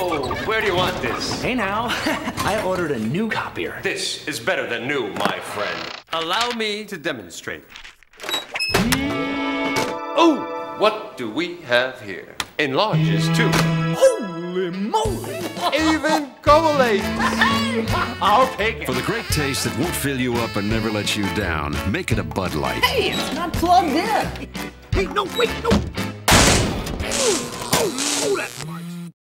Oh, where do you want this? Hey now, I ordered a new copier. This is better than new, my friend. Allow me to demonstrate. Oh, what do we have here? Enlarges too. Holy moly! Even collates. I'll take it. For the great taste that won't fill you up and never let you down, make it a Bud Light. Hey, it's not plugged in. Hey, no, wait, no.